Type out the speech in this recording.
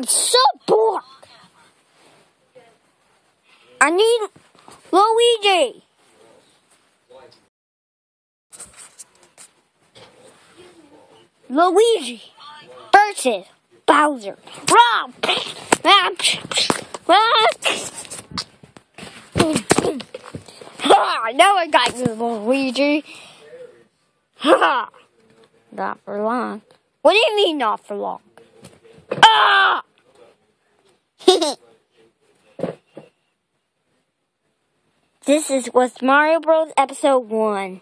I'm so bored. I need Luigi. Luigi versus Bowser. now I got you, Luigi. not for long. What do you mean, not for long? Ah! This is was Mario Bros. Episode 1.